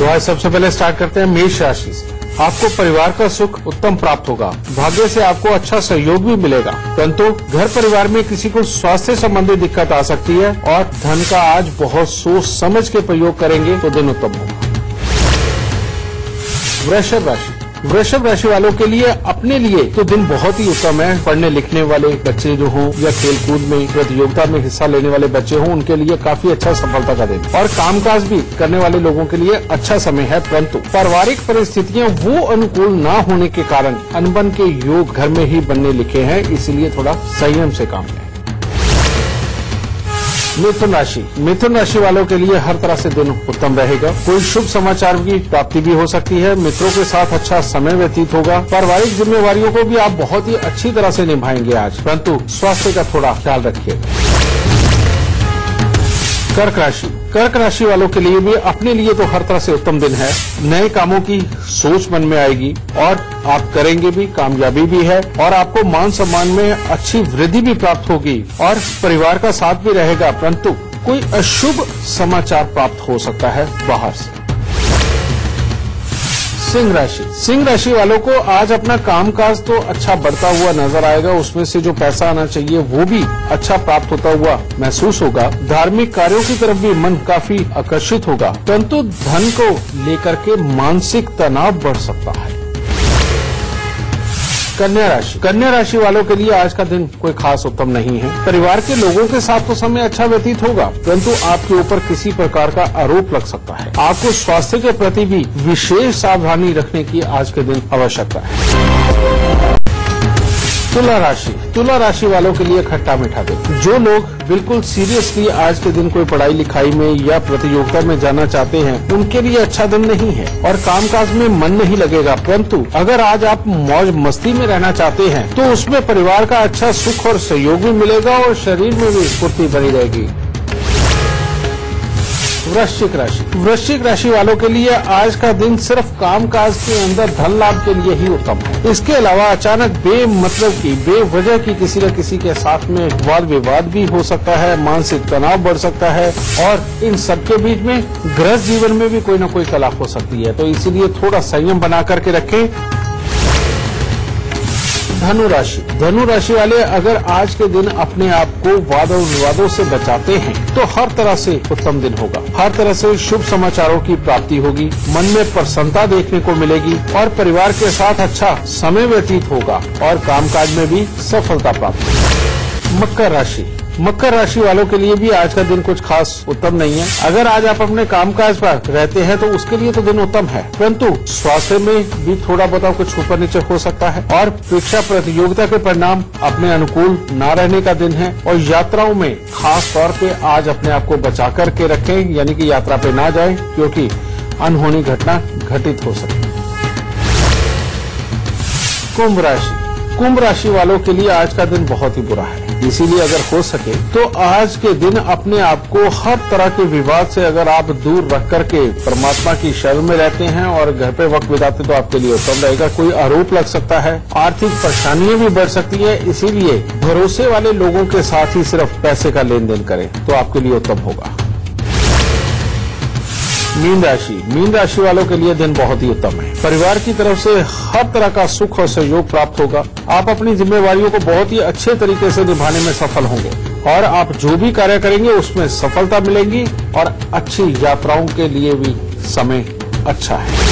तो आज सबसे पहले स्टार्ट करते हैं मेष राशि से। आपको परिवार का सुख उत्तम प्राप्त होगा। भाग्य से आपको अच्छा सहयोग भी मिलेगा। परंतु घर परिवार में किसी को स्वास्थ्य संबंधी दिक्कत आ सकती है और धन का आज बहुत सोच समझ के प्रयोग करेंगे तो दिन उत्तम होगा। वृषभ राशि। वृषभ राशि वालों के लिए, अपने लिए तो दिन बहुत ही उत्तम है। पढ़ने, लिखने वाले बच्चे जो हों या खेल कूद में, प्रतियोगिता में हिस्सा लेने वाले बच्चे हों, उनके लिए काफ़ी अच्छा सफलता का दिन। और कामकाज भी करने वाले लोगों के लिए अच्छा समय है, परंतु पारिवारिक परिस्थितियाँ वो अनुकूल न होने के कारण अनबन के योग घर में ही बनने लिखे हैं, इसलिए थोड़ा संयम से काम लें मिथुन राशि। मिथुन राशि वालों के लिए हर तरह से दिन उत्तम रहेगा। कोई शुभ समाचार की प्राप्ति भी हो सकती है। मित्रों के साथ अच्छा समय व्यतीत होगा। पारिवारिक जिम्मेवारियों को भी आप बहुत ही अच्छी तरह से निभाएँगे आज। परंतु स्वास्थ्य का थोड़ा ख्याल रखिए। कर्क राशि। कर्क राशि वालों के लिए भी अपने लिए तो हर तरह से उत्तम दिन है। नए कामों की सोच मन में आएगी और आप करेंगे भी, कामयाबी भी है और आपको मान सम्मान में अच्छी वृद्धि भी प्राप्त होगी और परिवार का साथ भी रहेगा, परंतु कोई अशुभ समाचार प्राप्त हो सकता है बाहर से। सिंह राशि। सिंह राशि वालों को आज अपना कामकाज तो अच्छा बढ़ता हुआ नज़र आएगा। उसमें से जो पैसा आना चाहिए, वो भी अच्छा प्राप्त होता हुआ महसूस होगा। धार्मिक कार्यों की तरफ़ भी मन काफ़ी आकर्षित होगा। परंतु धन को लेकर के मानसिक तनाव बढ़ सकता है। कन्या राशि। कन्या राशि वालों के लिए आज का दिन कोई खास उत्तम नहीं है। परिवार के लोगों के साथ तो समय अच्छा व्यतीत होगा, परंतु आपके ऊपर किसी प्रकार का आरोप लग सकता है। आपको स्वास्थ्य के प्रति भी विशेष सावधानी रखने की आज के दिन आवश्यकता है। तुला राशि तुला राशि वालों के लिए खट्टा मीठा दिन। जो लोग बिल्कुल सीरियसली आज के दिन कोई पढ़ाई लिखाई में या प्रतियोगिता में जाना चाहते हैं, उनके लिए अच्छा दिन नहीं है और कामकाज में मन नहीं लगेगा। परंतु अगर आज आप मौज मस्ती में रहना चाहते हैं तो उसमें परिवार का अच्छा सुख और सहयोग भी मिलेगा और शरीर में भी स्फूर्ति बनी रहेगी। वृश्चिक राशि। वृश्चिक राशि वालों के लिए आज का दिन सिर्फ़ कामकाज के अंदर धन लाभ के लिए ही उत्तम है। इसके अलावा अचानक बेमतलब की, बेवजह की किसी न किसी के साथ में वाद विवाद भी हो सकता है, मानसिक तनाव बढ़ सकता है और इन सबके बीच में गृह जीवन में भी कोई न कोई कला हो सकती है। तो इसीलिए थोड़ा संयम बना करके रखें। धनु राशि धनु राशि वाले अगर आज के दिन अपने आप को वादों विवादों से बचाते हैं तो हर तरह से उत्तम दिन होगा। हर तरह से शुभ समाचारों की प्राप्ति होगी, मन में प्रसन्नता देखने को मिलेगी और परिवार के साथ अच्छा समय व्यतीत होगा और कामकाज में भी सफलता प्राप्त होगी। मकर राशि। मकर राशि वालों के लिए भी आज का दिन कुछ खास उत्तम नहीं है। अगर आज आप अपने कामकाज पर रहते हैं तो उसके लिए तो दिन उत्तम है। परंतु स्वास्थ्य में भी थोड़ा बताओ कुछ ऊपर नीचे हो सकता है। और परीक्षा प्रतियोगिता के परिणाम अपने अनुकूल न रहने का दिन है। और यात्राओं में खास तौर पर आज अपने आप को बचा करके रखें, यानी कि यात्रा पे ना जाए, क्योंकि अनहोनी घटना घटित हो सकती है। कुंभ राशि। कुंभ राशि वालों के लिए आज का दिन बहुत ही बुरा है। इसीलिए अगर हो सके तो आज के दिन अपने आप को हर तरह के विवाद से अगर आप दूर रख करके परमात्मा की शरण में रहते हैं और घर पे वक्त बिताते तो आपके लिए उत्तम रहेगा। कोई आरोप लग सकता है, आर्थिक परेशानियाँ भी बढ़ सकती है, इसीलिए भरोसे वाले लोगों के साथ ही सिर्फ़ पैसे का लेन देन करें तो आपके लिए उत्तम होगा। मीन राशि। मीन राशि वालों के लिए दिन बहुत ही उत्तम है। परिवार की तरफ़ से हर तरह का सुख और सहयोग प्राप्त होगा। आप अपनी जिम्मेवारियों को बहुत ही अच्छे तरीके से निभाने में सफल होंगे। और आप जो भी कार्य करेंगे, उसमें सफलता मिलेगी और अच्छी यात्राओं के लिए भी समय अच्छा है।